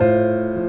Música